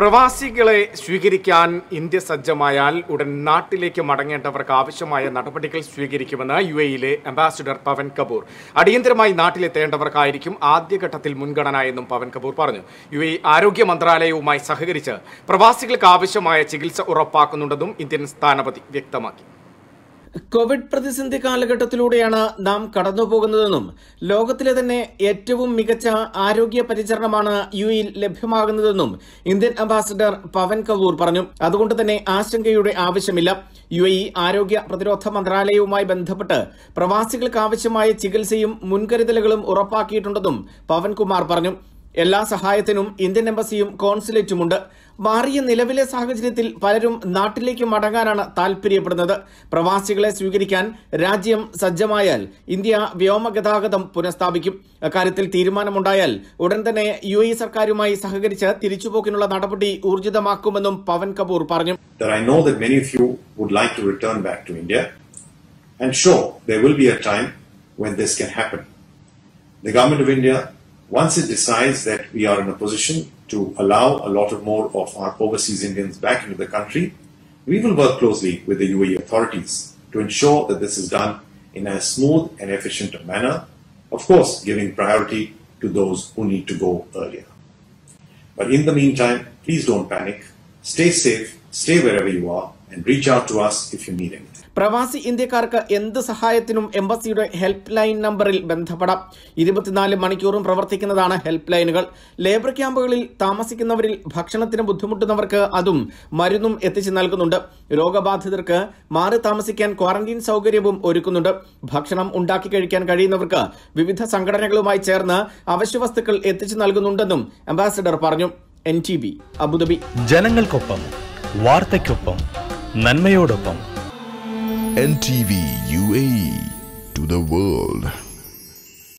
പ്രവാസികളെ സ്വീകരിക്കാൻ ഇന്ത്യ സജ്ജമായാൽ ഉടൻ നാട്ടിലേക്ക് മടങ്ങേണ്ടവർക്ക് ആവശ്യമായ നടപടികൾ സ്വീകരിക്കുമെന്ന് യു എയിലെ അംബാസിഡർ പവൻ കപൂർ. അടിയന്തരമായി നാട്ടിലെത്തേണ്ടവർക്കായിരിക്കും ആദ്യഘട്ടത്തിൽ മുൻഗണന എന്നും പവൻ കപൂർ പറഞ്ഞു. യു എ ആരോഗ്യ മന്ത്രാലയവുമായി സഹകരിച്ച് പ്രവാസികൾക്ക് ആവശ്യമായ ചികിത്സ ഉറപ്പാക്കുന്നുണ്ടെന്നും ഇന്ത്യൻ സ്ഥാനപതി വ്യക്തമാക്കി. കോവിഡ് പ്രതിസന്ധി കാലഘട്ടത്തിലൂടെയാണ് നാം കടന്നുപോകുന്നതെന്നും ലോകത്തിലെ തന്നെ ഏറ്റവും മികച്ച ആരോഗ്യ പരിചരണമാണ് യു ഇയിൽ ലഭ്യമാകുന്നതെന്നും ഇന്ത്യൻ അംബാസിഡർ പവൻ കപൂർ പറഞ്ഞു. അതുകൊണ്ട് തന്നെ ആശങ്കയുടെ ആവശ്യമില്ല. യു എ ആരോഗ്യ പ്രതിരോധ മന്ത്രാലയവുമായി ബന്ധപ്പെട്ട് പ്രവാസികൾക്ക് ആവശ്യമായ ചികിത്സയും മുൻകരുതലുകളും ഉറപ്പാക്കിയിട്ടുണ്ടെന്നും പവൻകുമാർ പറഞ്ഞു. എല്ലാ സഹായത്തിനും ഇന്ത്യൻ എംബസിയും കോൺസുലേറ്റുമുണ്ട്. മാറിയ നിലവിലെ സാഹചര്യത്തിൽ പലരും നാട്ടിലേക്ക് മടങ്ങാനാണ് താൽപര്യപ്പെടുന്നത്. പ്രവാസികളെ സ്വീകരിക്കാൻ രാജ്യം സജ്ജമായാൽ ഇന്ത്യ വ്യോമഗതാഗതം പുനഃസ്ഥാപിക്കും. അക്കാര്യത്തിൽ തീരുമാനമുണ്ടായാൽ ഉടൻ തന്നെ യു എ സർക്കാരുമായി സഹകരിച്ച് തിരിച്ചുപോക്കിനുള്ള നടപടി ഊർജിതമാക്കുമെന്നും പവൻ കപൂർ പറഞ്ഞു. The government of India, once it decides that we are in a position to allow a lot of more of our overseas Indians back into the country, we will work closely with the UAE authorities to ensure that this is done in a smooth and efficient manner, of course, giving priority to those who need to go earlier. But in the meantime, please don't panic. Stay safe, stay wherever you are, and reach out to us if you need anything. പ്രവാസി ഇന്ത്യക്കാർക്ക് എന്ത് സഹായത്തിനും എംബസിയുടെ help line നമ്പറിൽ ബന്ധപ്പെടാം. ഇരുപത്തിനാല് മണിക്കൂറും പ്രവർത്തിക്കുന്നതാണ് help ലൈനുകൾ labour ക്യാമ്പുകളിൽ താമസിക്കുന്നവരിൽ ഭക്ഷണത്തിന് ബുദ്ധിമുട്ടുന്നവർക്ക് അതും മരുന്നും എത്തിച്ചു നൽകുന്നുണ്ട്. രോഗബാധിതർക്ക് മാറി താമസിക്കാൻ ക്വാറന്റീൻ സൗകര്യവും ഒരുക്കുന്നുണ്ട്. ഭക്ഷണം ഉണ്ടാക്കി കഴിക്കാൻ കഴിയുന്നവർക്ക് വിവിധ സംഘടനകളുമായി ചേർന്ന് അവശ്യവസ്തുക്കൾ എത്തിച്ചു നൽകുന്നുണ്ടെന്നും അംബാസിഡർ പറഞ്ഞു. N T V Abu Dhabi. ജനങ്ങൾക്കൊപ്പം വാർത്തയ്ക്കൊപ്പം നന്മയോടൊപ്പം. N T V U A to the world